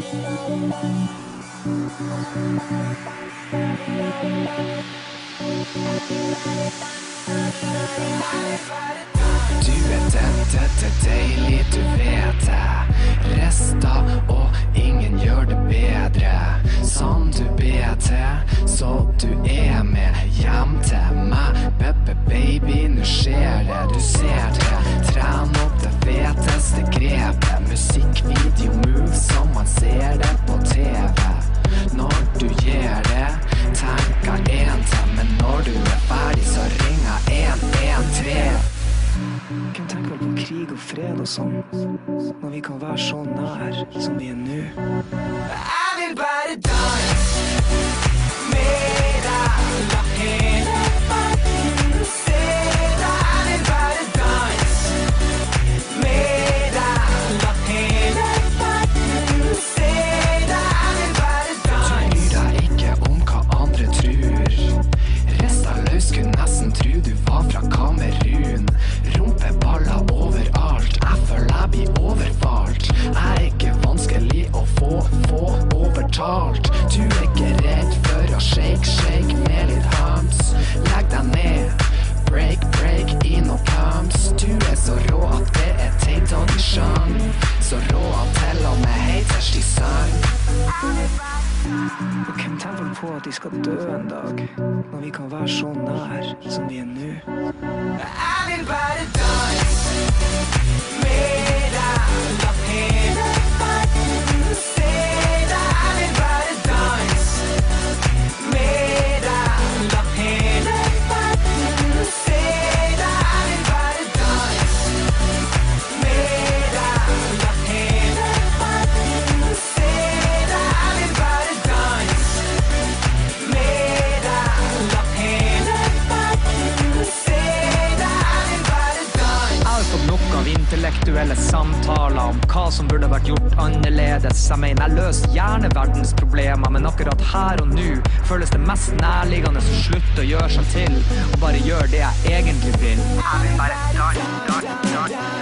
Du er dette, det deilig, du vet det. Rester og ingen gjør det bedre. Som du ber til, så du er med hjem til meg. Baby, baby, nå skjer det, du ser det. Fred og sånn, når vi kan være så nær som vi er nå? Jeg vil bare danse overtalt. Du er ikke redd for å shake, shake med litt hams. Legg deg ned. Break, break i noe pams Du er så rå at det er teit og sjang Så rå at til og med haters de sang. Og hvem tenker på at de skal dø en dag, når vi kan være så nær som vi er nå? Fått nok av intellektuelle samtaler om hva som burde vært gjort annerledes. Jeg mener, jeg løser gjerne verdens problemer, men akkurat her og nå føles det mest nærliggende å slutte å gjøre seg til, og bare gjøre det jeg egentlig vil. Jeg vil bare starte, starte, danse.